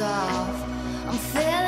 Off, I'm feeling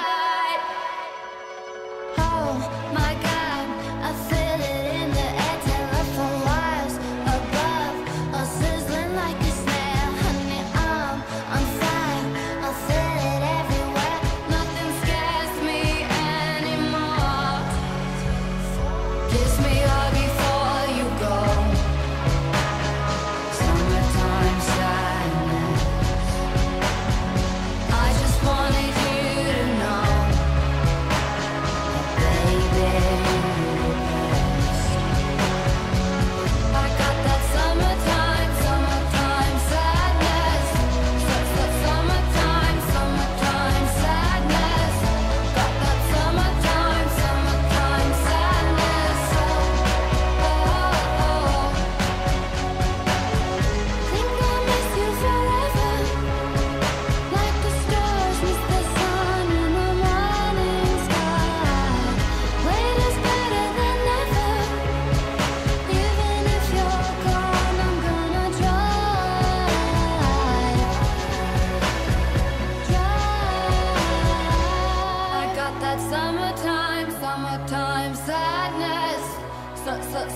Summertime, summertime sadness.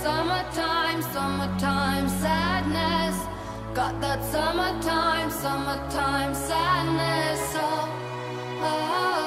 Summertime, summertime sadness. Got that summertime, summertime sadness. oh. oh. oh.